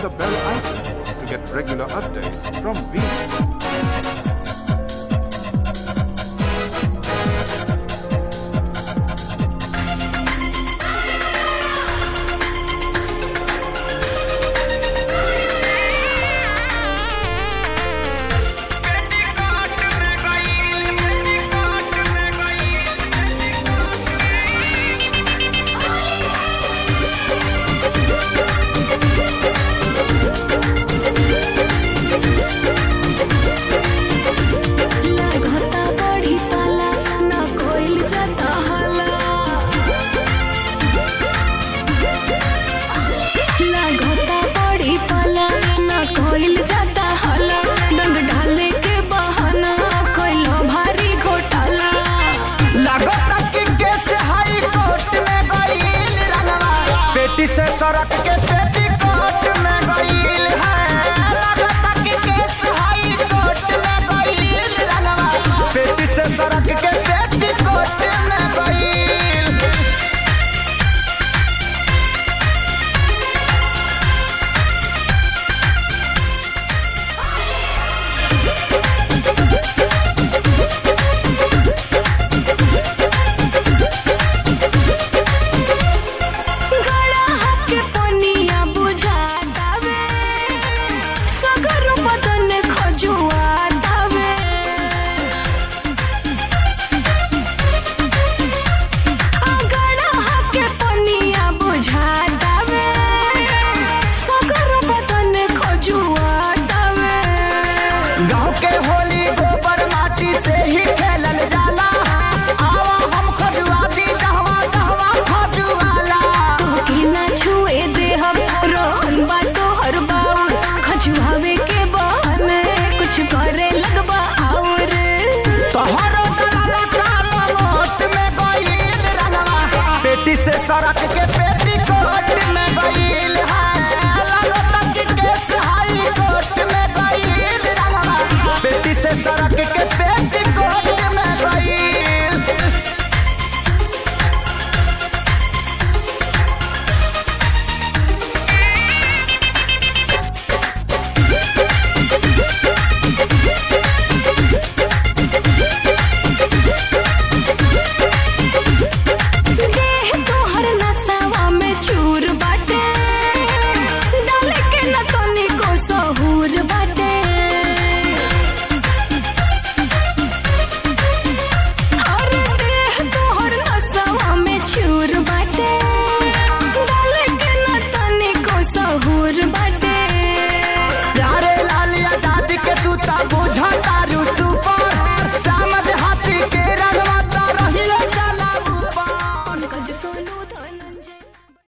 the bell icon to get regular updates from Venus. to get back.